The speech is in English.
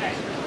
Okay.